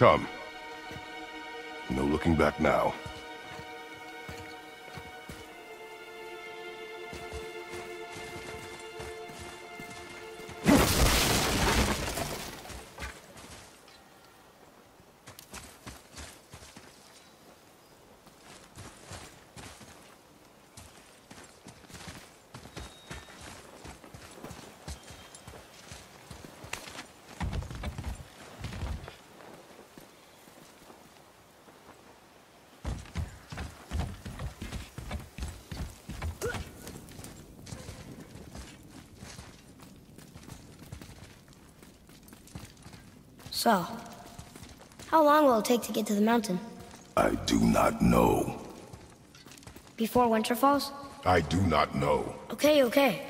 Come. No looking back now. So, how long will it take to get to the mountain? I do not know. Before winter falls? I do not know. Okay, okay.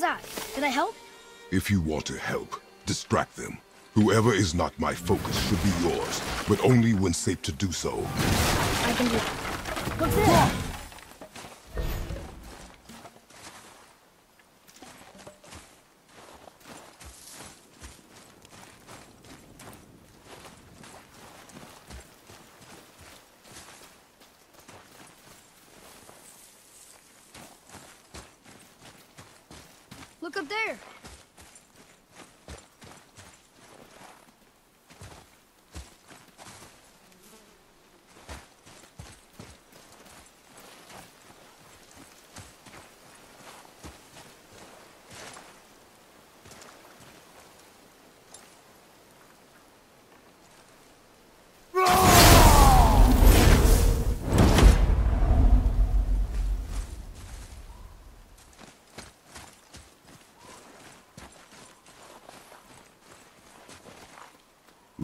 That? Did I help? If you want to help, distract them. Whoever is not my focus should be yours, but only when safe to do so. I can do it. What's this? Look up there.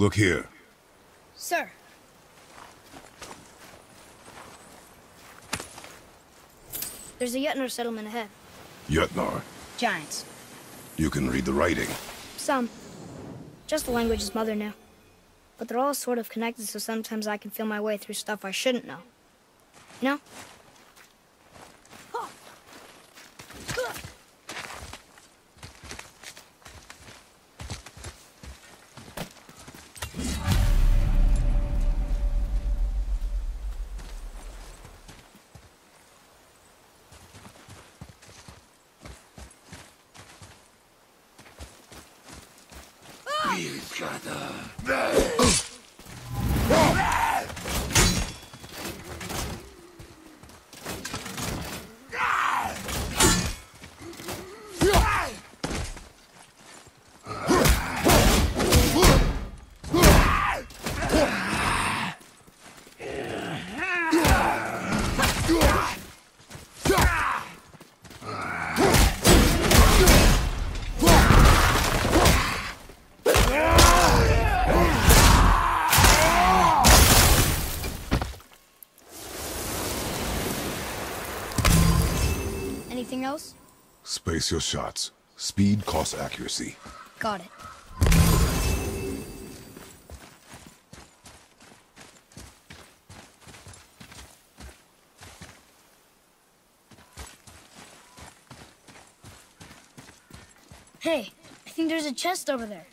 Look here. Sir. There's a Jötnar settlement ahead. Jötnar, Giants. you can read the writing. Some. Just the language languages Mother knew. But they're all sort of connected, so sometimes I can feel my way through stuff I shouldn't know. You know? Anything Your shots. Speed costs accuracy. Got it. Hey, I think there's a chest over there.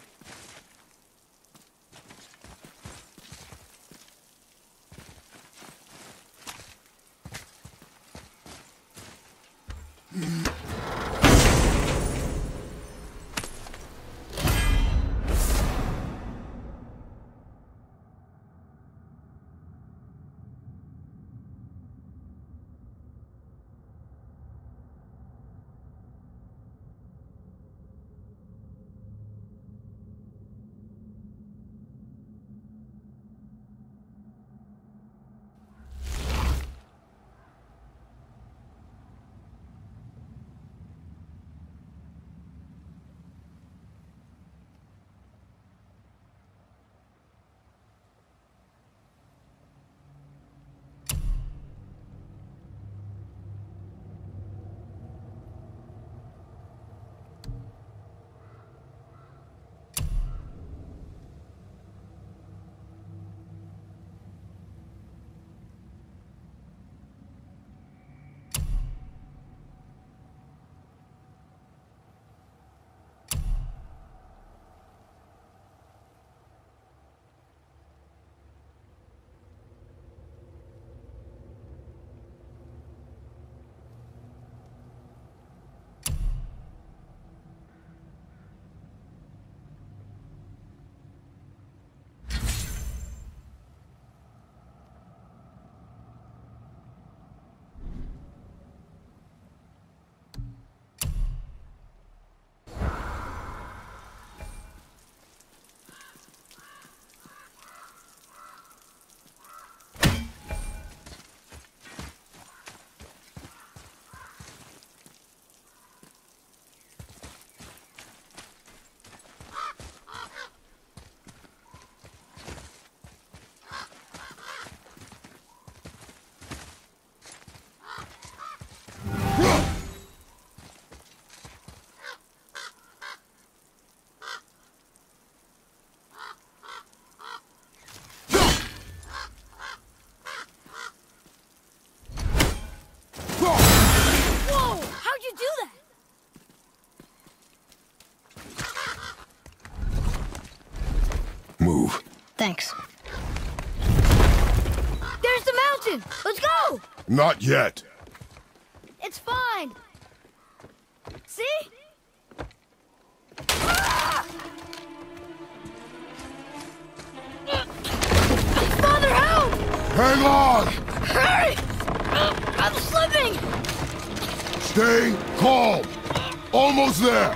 There's! Let's go! Not yet. It's fine! See? Father, help! Hang on! Hurry! I'm slipping! Stay calm. Almost there.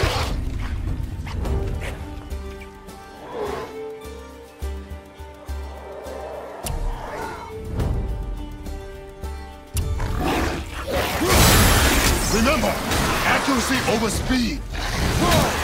Accuracy over speed. The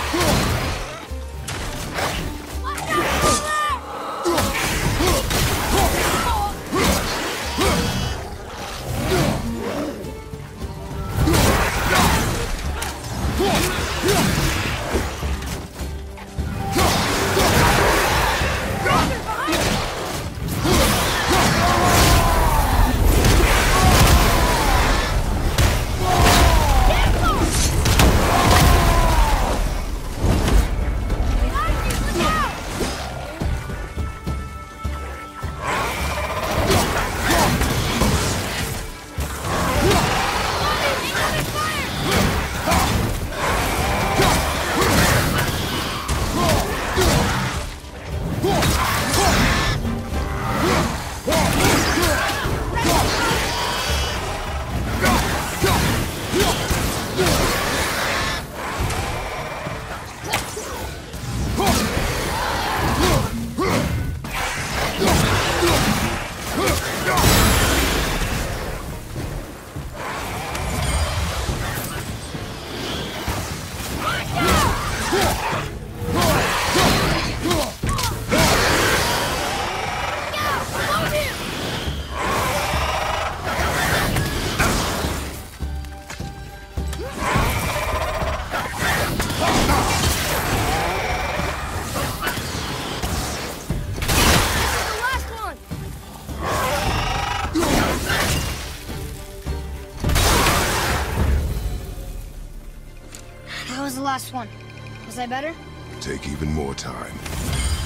Better? Take even more time.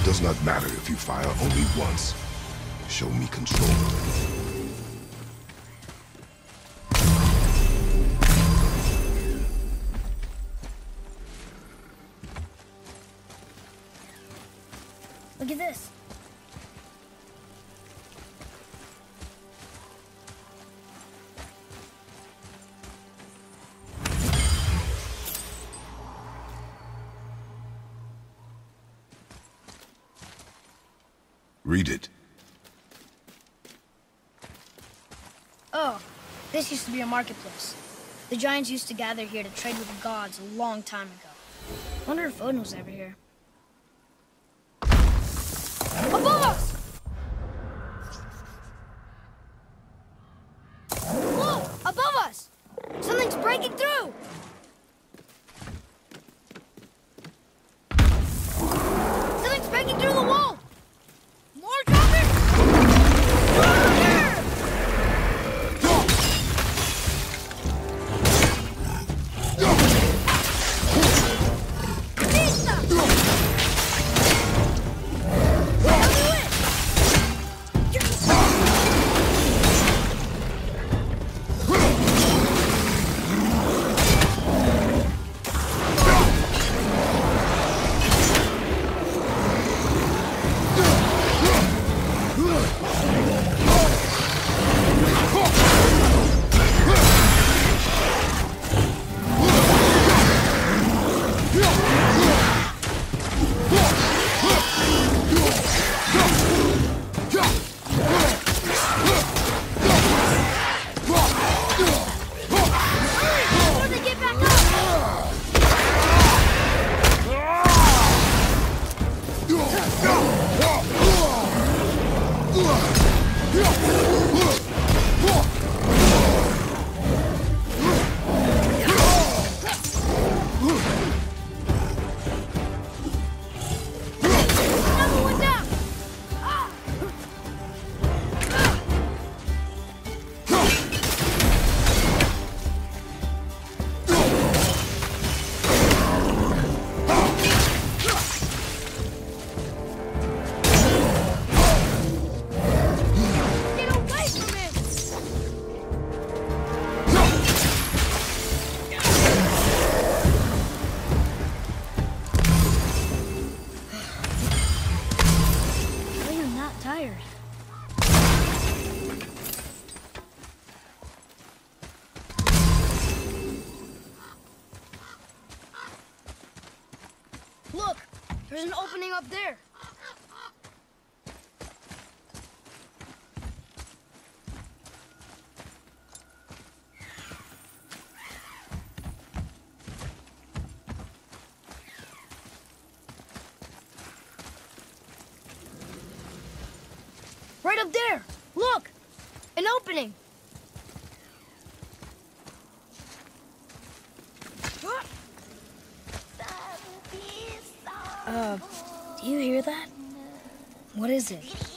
Does not matter if you fire only once. Show me control. Read it. Oh, this used to be a marketplace. The giants used to gather here to trade with the gods a long time ago. Wonder if Odin was ever here. Ugh!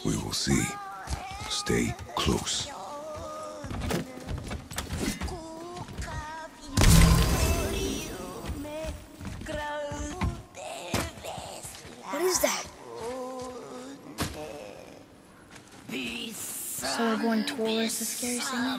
We will see. Stay close. What is that? So we're going towards the scary singer?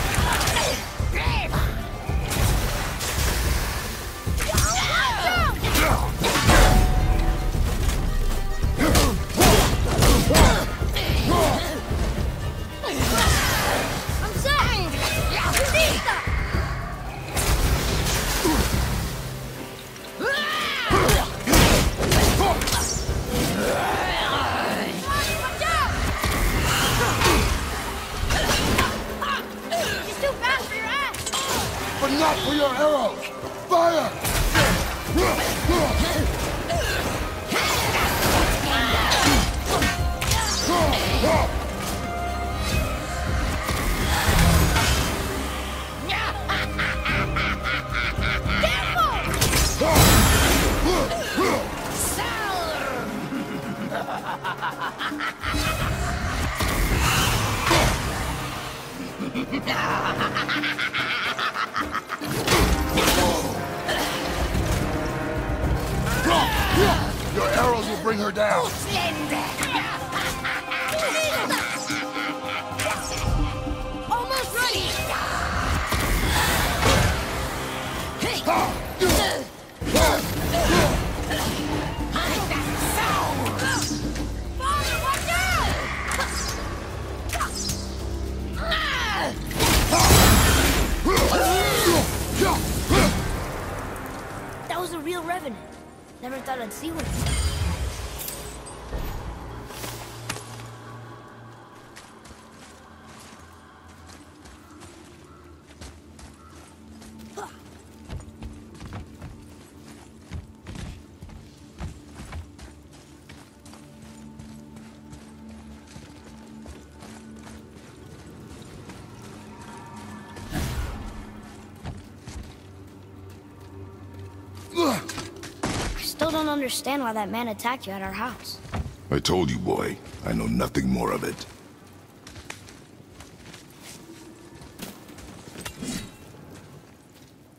Still don't understand why that man attacked you at our house. I told you, boy. I know nothing more of it.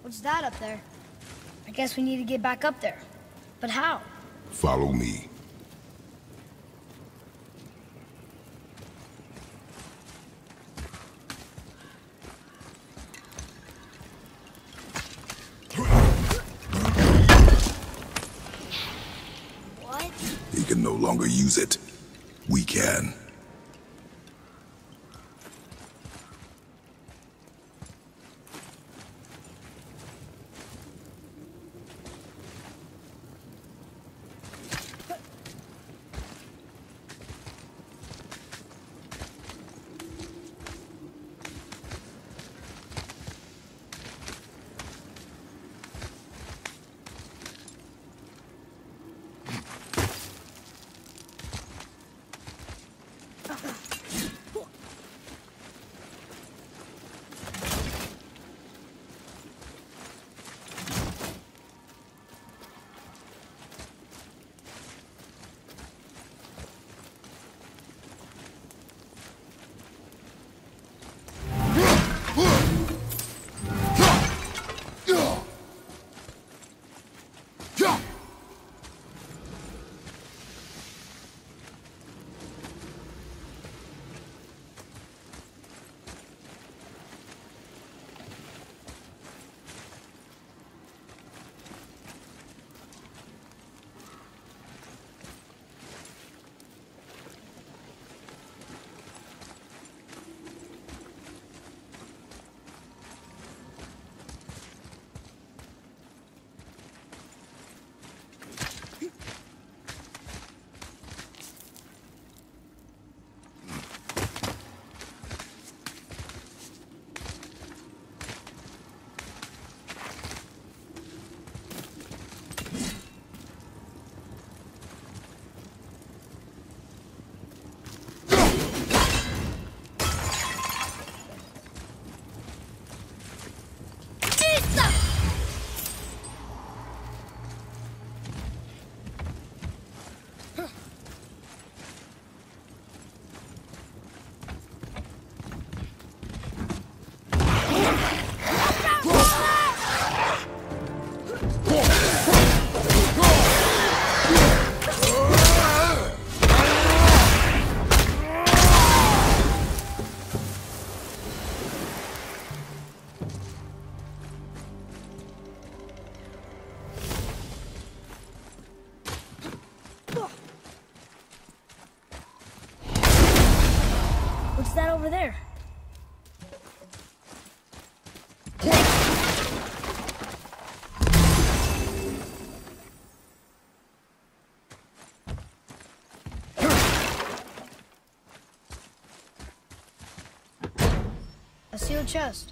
What's that up there? I guess we need to get back up there. But how? Follow me. What? He can no longer use it. We chest.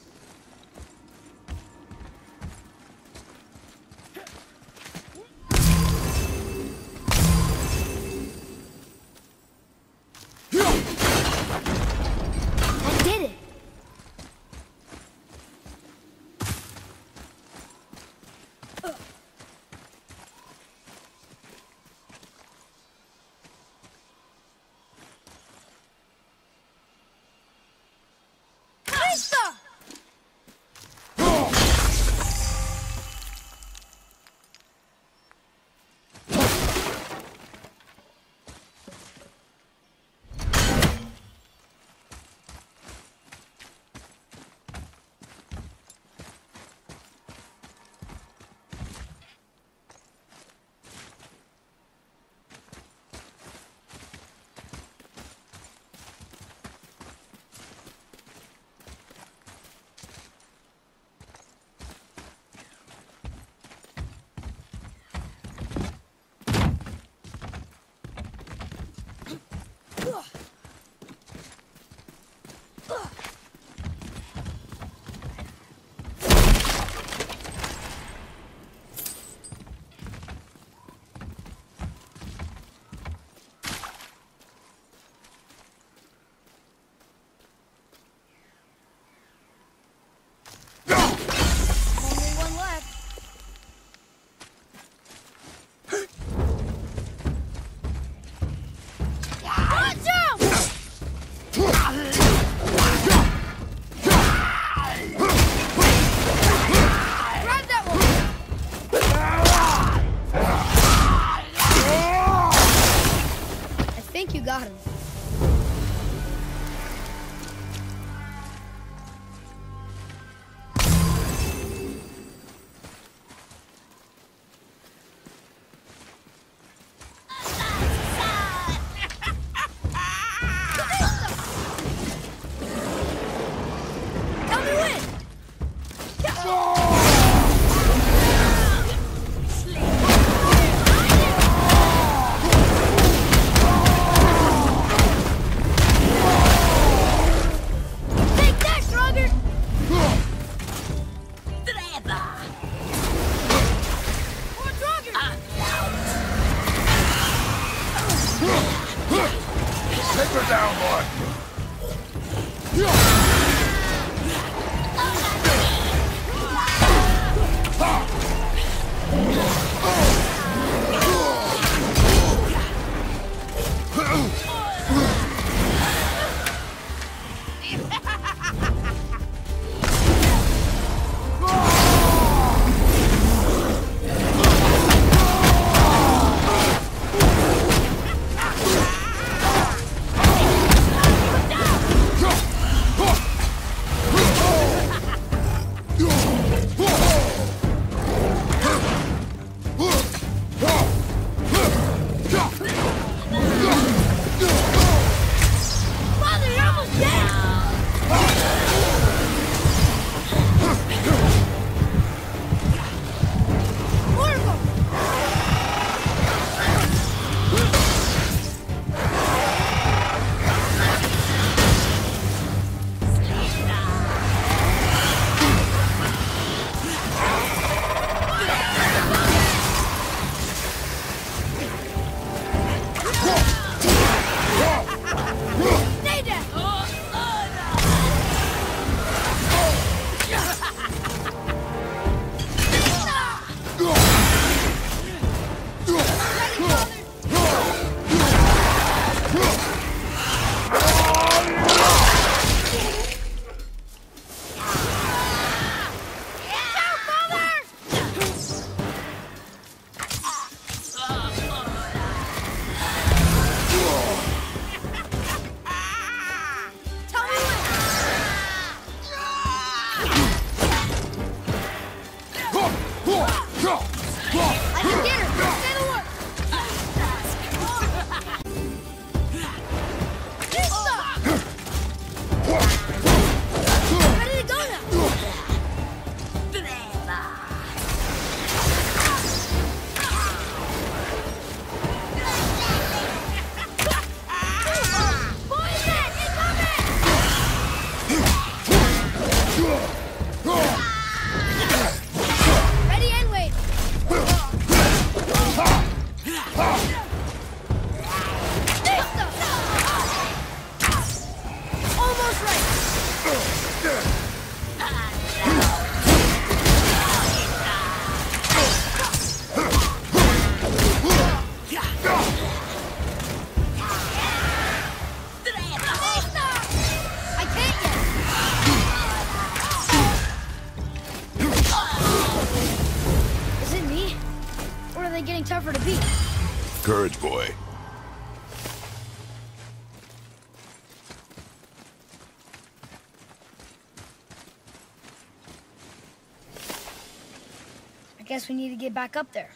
Guess we need to get back up there.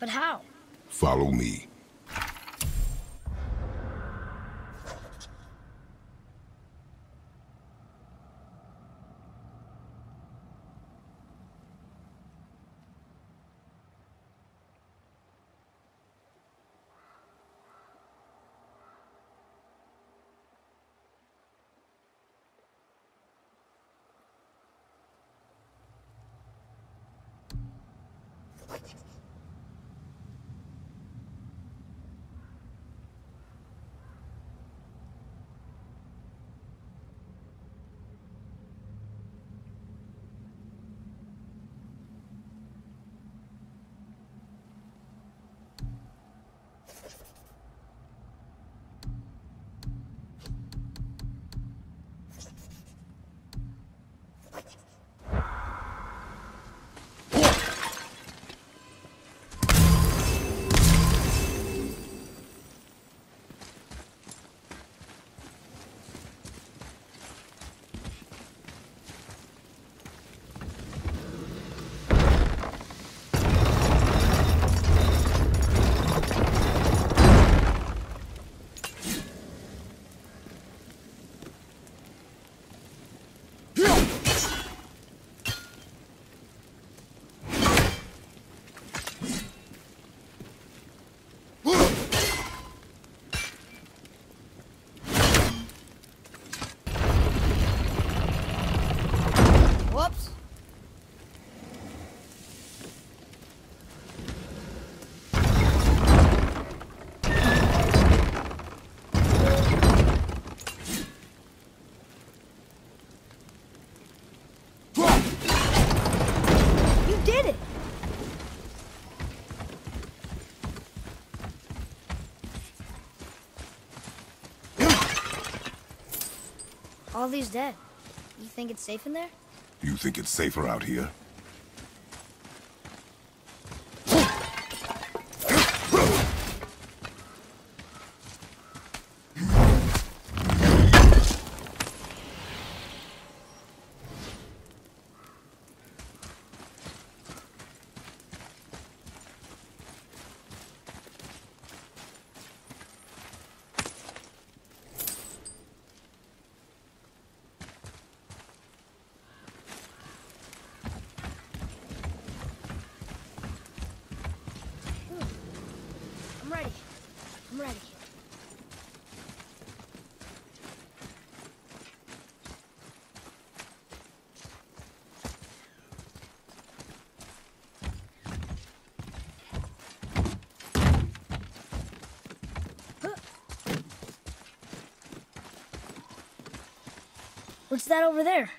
But how? Follow me. 快点。All these dead. You think it's safe in there? You think it's safer out here? I'm ready. I'm ready. What's that over there?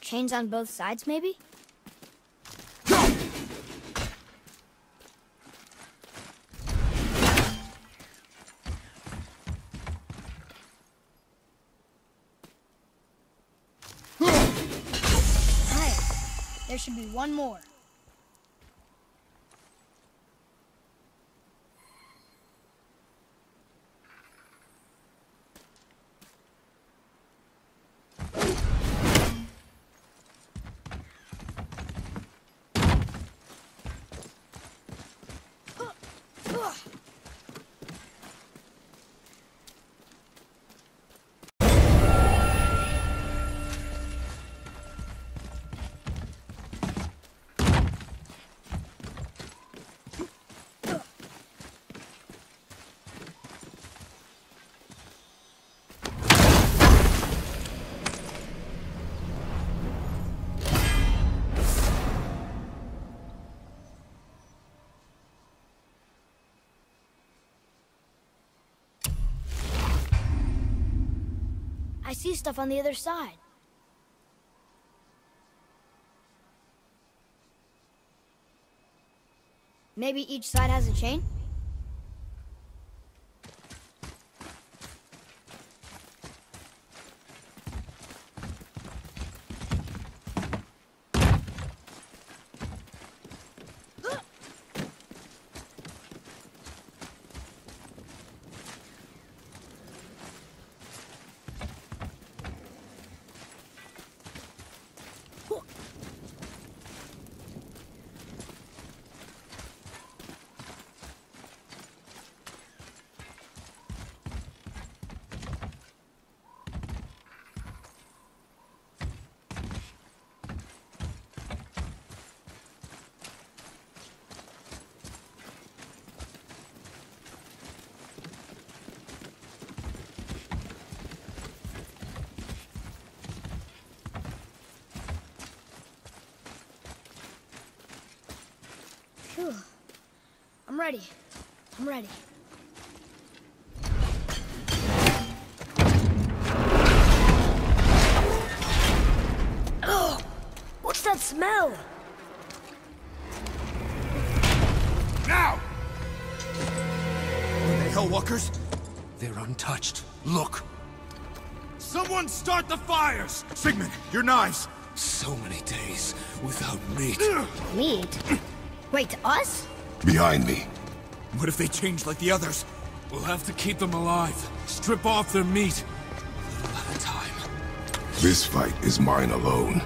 Chains on both sides, maybe? Right. There should be one more. Stuff on the other side. Maybe each side has a chain? I'm ready. I'm ready. Oh, what's that smell? Now! Are they Hellwalkers? They're untouched. Look! Someone start the fires! Sigmund, your knives! So many days without meat. Meat? Wait, us? Behind me. What if they change like the others? We'll have to keep them alive. Strip off their meat. A little at a time. This fight is mine alone.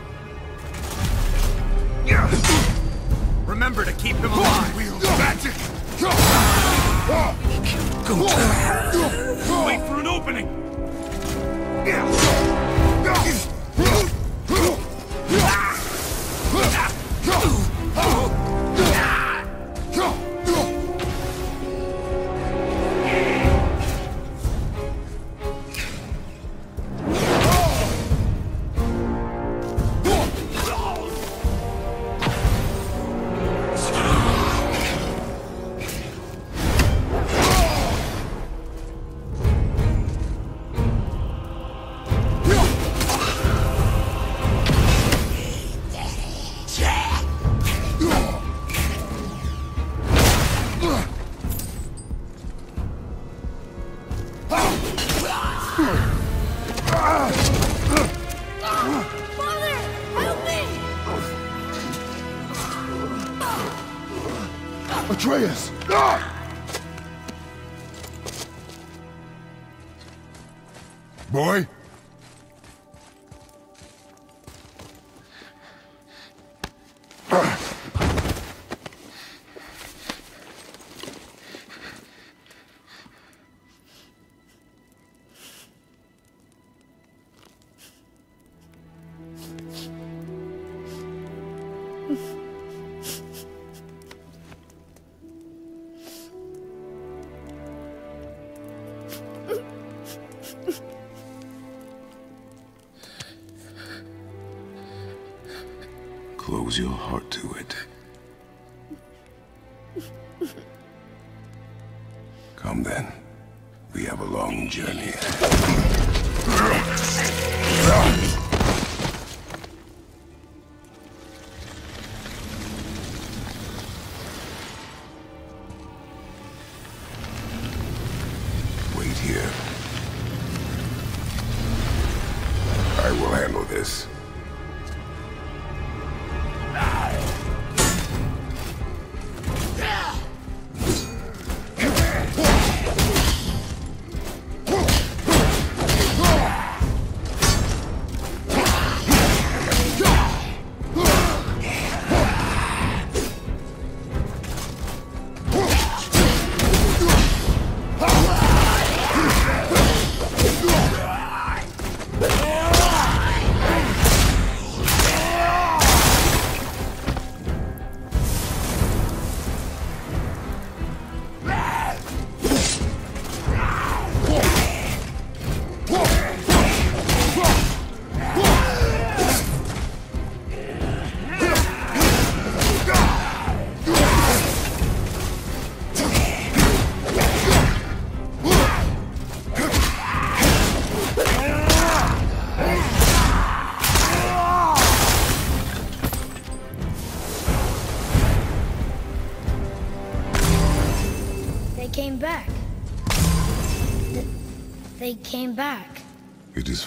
Your heart to it.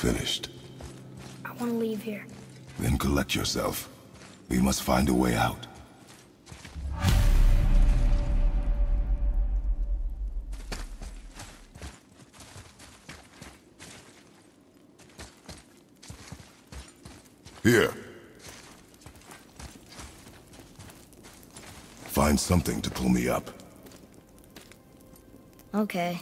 Finished. I want to leave here. Then collect yourself. We must find a way out. Here. Find something to pull me up. Okay.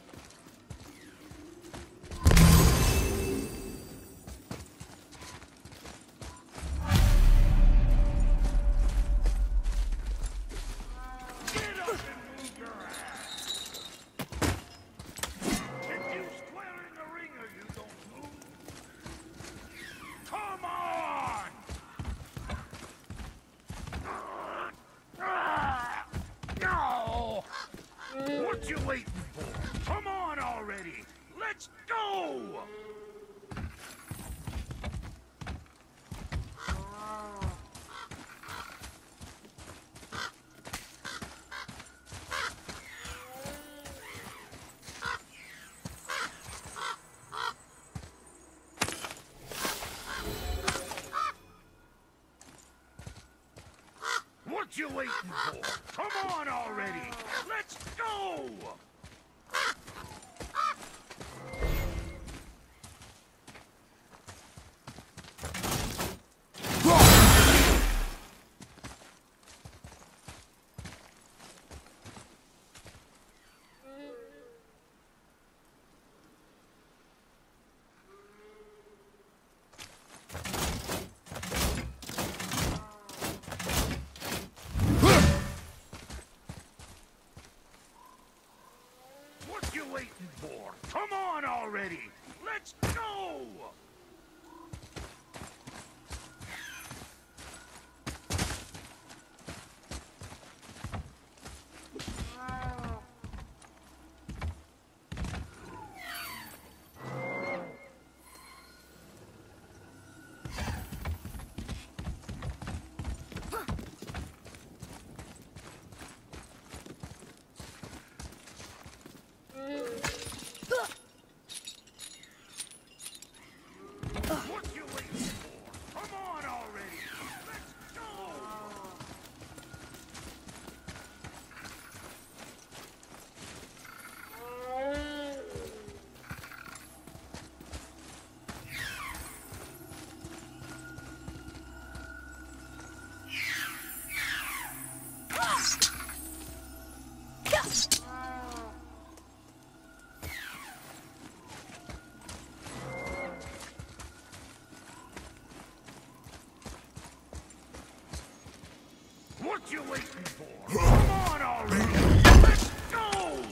What you waiting for? Come on already! Let's go! What you waiting for? Come on already! Let's go! You waiting for? Come on already! Let's go!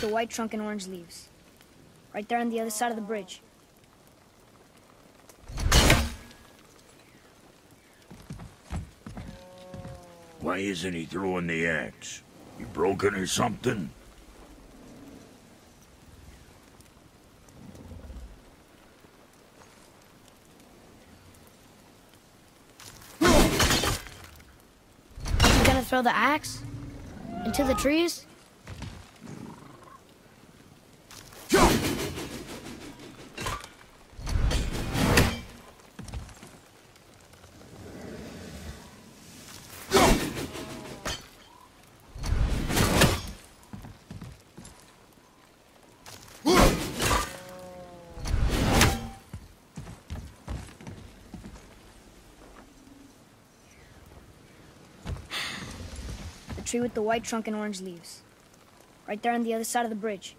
with the white trunk and orange leaves. Right there on the other side of the bridge. Why isn't he throwing the axe? You broken or something? You gonna throw the axe? Into the trees? Tree with the white trunk and orange leaves. Right there on the other side of the bridge.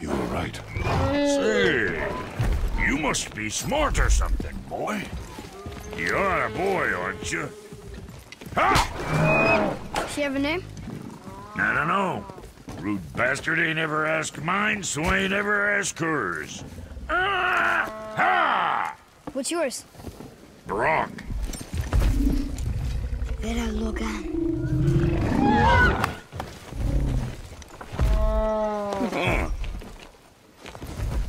You were right. Say, you must be smart or something, boy. You're a boy, aren't you? Ha! Does she have a name? I don't know. Rude bastard ain't ever asked mine, so ain't ever asked hers. Ah! Ha! What's yours? Brok. Vera Logan.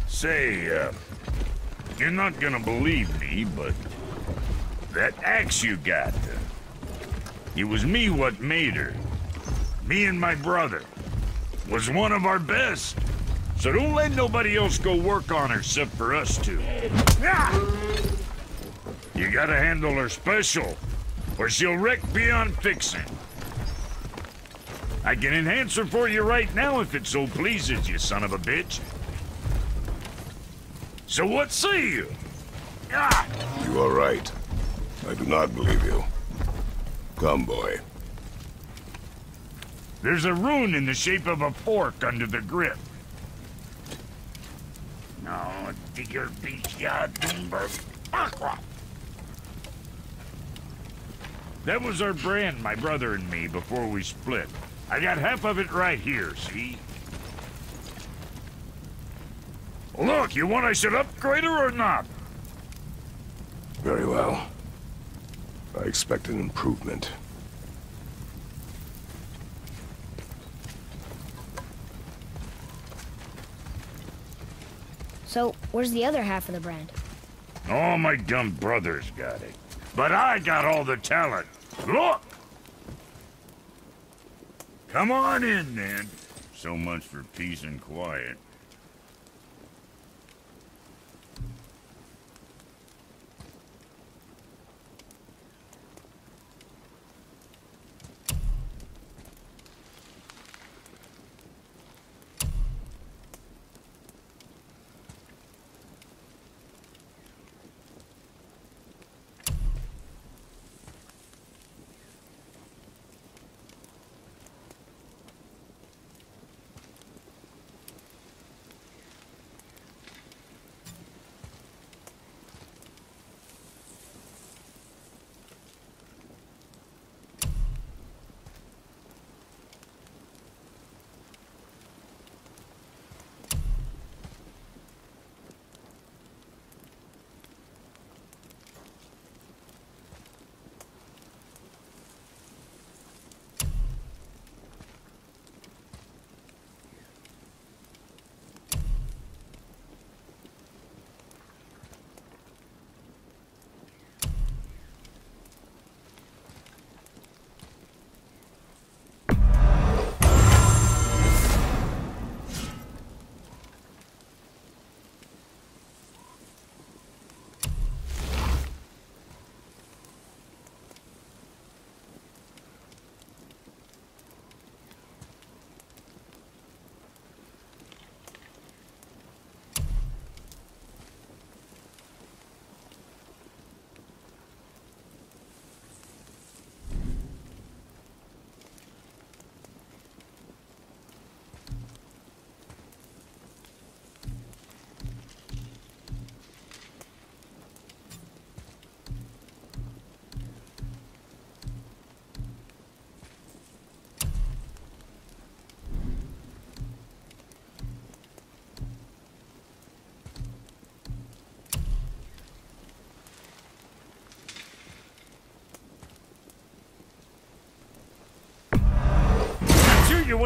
Say, uh, you're not gonna believe me, but that axe you got, uh, it was me what made her. Me and my brother. Was one of our best. So don't let nobody else go work on her except for us two. You gotta handle her special, or she'll wreck beyond fixing. I can enhance her for you right now if it so pleases you, son of a bitch. So what say you? You are right. I do not believe you. Come, boy. There's a rune in the shape of a fork under the grip. No, digger beach ya Doomberg Aqua. That was our brand, my brother and me, before we split. I got half of it right here, see? Look, you want I should upgrade her or not? Very well. I expect an improvement. So, where's the other half of the brand? All my dumb brothers got it. But I got all the talent. Look! Come on in, then. So much for peace and quiet.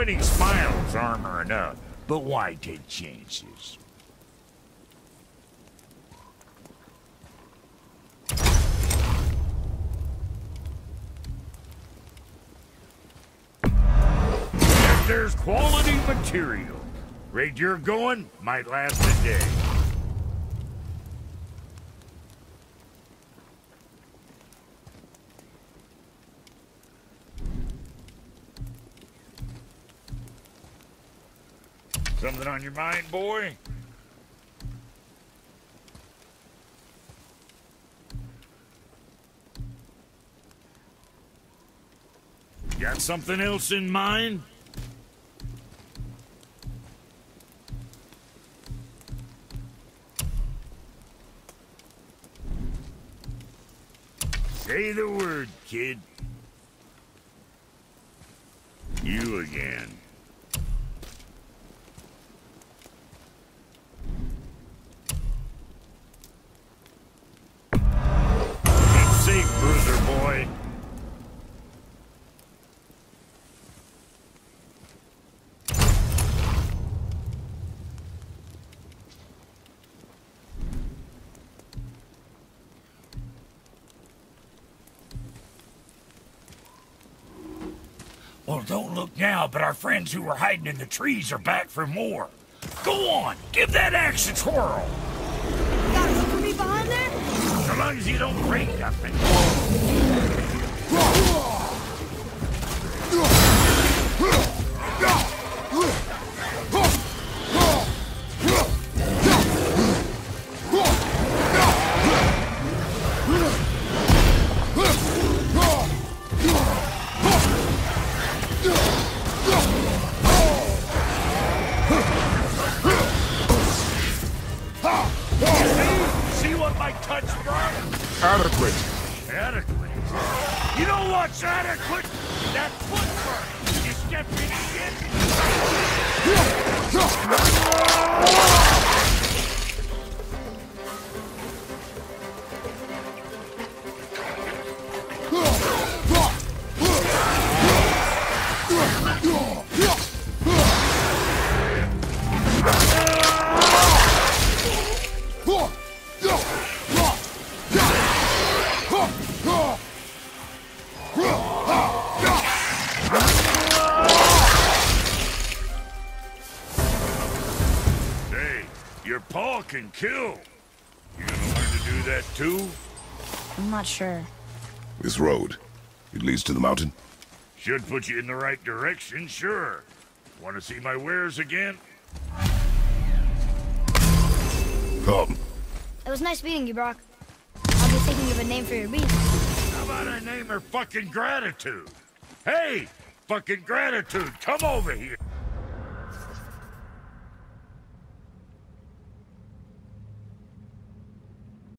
Winning smiles armor enough, but why take chances? If there's quality material, rate you're going might last a day. Something on your mind, boy? Got something else in mind? Say the word, kid. Well, don't look now, but our friends who were hiding in the trees are back for more. Go on, give that axe a twirl. Got room for me behind there? So long as you don't break nothing. Can kill. You gonna learn to do that too? I'm not sure. This road, it leads to the mountain. Should put you in the right direction, sure. Want to see my wares again? Come. It was nice meeting you, Brok. I'll be thinking of a name for your beast. How about I name her fucking Gratitude? Hey, fucking Gratitude, come over here.